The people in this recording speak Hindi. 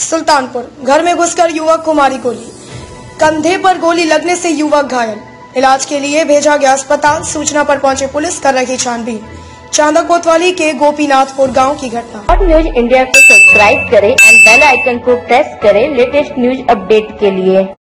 सुल्तानपुर। घर में घुसकर युवक को मारी गोली। कंधे पर गोली लगने से युवक घायल। इलाज के लिए भेजा गया अस्पताल, सूचना पर पहुँचे पुलिस कर रही छानबीन। चांदा कोतवाली के गोपीनाथपुर गाँव की घटना। न्यूज़ इंडिया को सब्सक्राइब करें एंड बेल आइकन को प्रेस करें लेटेस्ट न्यूज़ अपडेट के लिए।